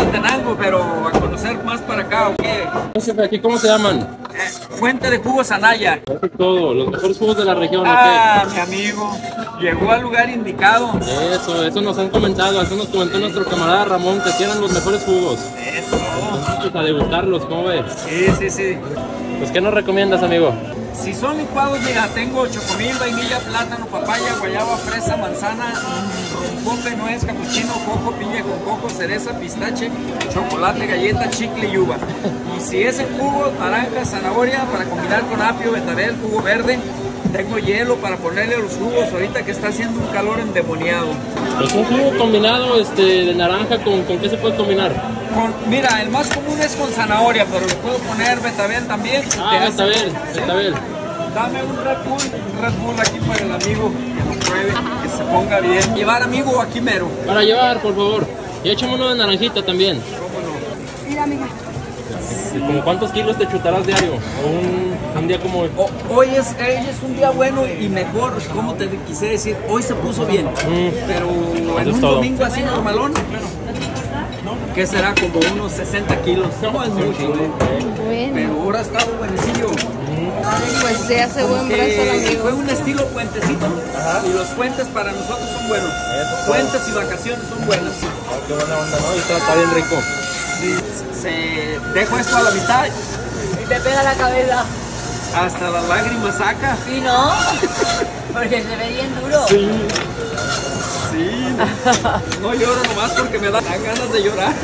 Tlaltenango, pero a conocer más para acá, ¿o qué? ¿aquí cómo se llaman? Eh, fuente de jugos Anaya. Eso es todo, los mejores jugos de la región, Ah, mi amigo, llegó al lugar indicado. Eso, eso nos han comentado, eso nos comentó nuestro camarada Ramón, que eran los mejores jugos. Eso. Entonces, a degustarlos, ¿cómo ves? Sí, sí, sí. Pues, ¿qué nos recomiendas, amigo? Si son licuados, mira, tengo chocomil, vainilla, plátano, papaya, guayaba, fresa, manzana, rompope, nuez, capuchino, coco, piña con coco, cereza, pistache, chocolate, galleta, chicle y uva. Y si es en jugo, naranja, zanahoria, para combinar con apio, betabel, jugo verde. Tengo hielo para ponerle a los jugos ahorita que está haciendo un calor endemoniado. Pues un jugo combinado este, de naranja, ¿con, ¿con qué se puede combinar? Con- mira, el más común es con zanahoria, pero le puedo poner betabel también. Ah, está bien. Dame un Red Bull, un Red Bull aquí para el amigo, que lo pruebe, que se ponga bien. Llevar amigo aquí mero. Para llevar, por favor. Y échame uno de naranjita también. ¿Cómo no? Mira, amiga. ¿Y ¿Como cuántos kilos te chutarás diario? O un, un día como hoy. O- hoy, es, hoy es un día bueno y mejor, como te quise decir, hoy se puso bien. Pero en un todo. domingo así normalón, que será como unos 60 kilos. No es mucho, ¿eh? Bueno, pero ahora ha estado buenecillo. pues se hace buen brazo el Que amigo. fue un estilo puentecito y los puentes para nosotros son buenos. Puentes y vacaciones son buenas. qué buena onda, ¿no? Y está, está bien rico. Sí, se dejo esto a la mitad Y te pega la cabeza. hasta las lágrimas saca. Sí, ¿no? Porque se ve bien duro. Sí, no lloro nomás porque me dan ganas de llorar.